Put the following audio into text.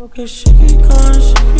Okay, she keep calling, she